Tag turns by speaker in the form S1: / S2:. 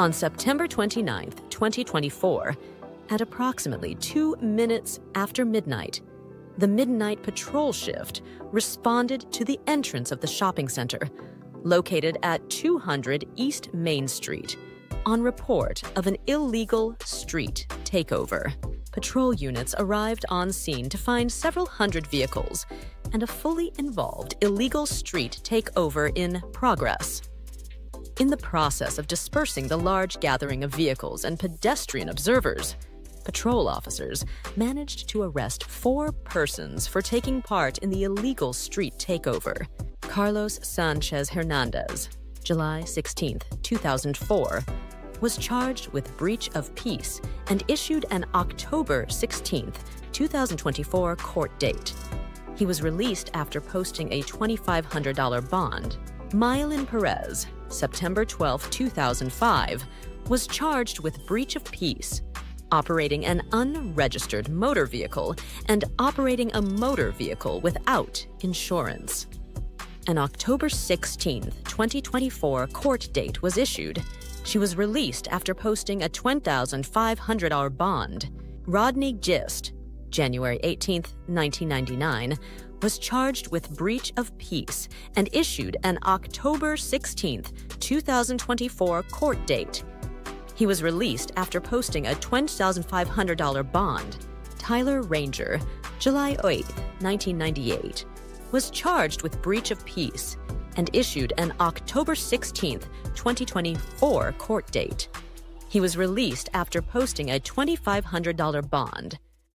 S1: On September 29, 2024, at approximately two minutes after midnight, the Midnight Patrol Shift responded to the entrance of the shopping center, located at 200 East Main Street, on report of an illegal street takeover. Patrol units arrived on scene to find several hundred vehicles and a fully involved illegal street takeover in progress. In the process of dispersing the large gathering of vehicles and pedestrian observers, patrol officers managed to arrest four persons for taking part in the illegal street takeover. Carlos Sanchez Hernandez, July 16, 2004, was charged with breach of peace and issued an October 16, 2024 court date. He was released after posting a $2,500 bond. Mailin Perez, September 12, 2005, was charged with breach of peace, operating an unregistered motor vehicle, and operating a motor vehicle without insurance. An October 16, 2024 court date was issued. She was released after posting a $20,500 bond. Rodney Gist, January 18, 1999, was charged with breach of peace and issued an October 16, 2024 court date. He was released after posting a $20,500 bond. Tyler Ranger, July 8, 1998, was charged with breach of peace and issued an October 16, 2024 court date. He was released after posting a $2,500 bond.